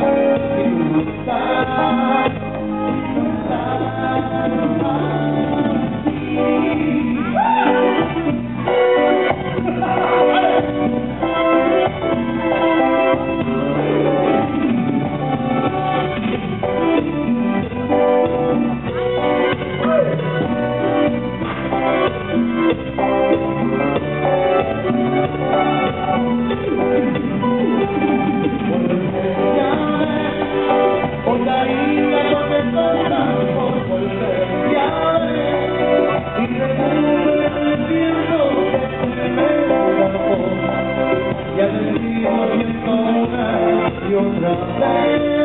Thank you. y otra vez.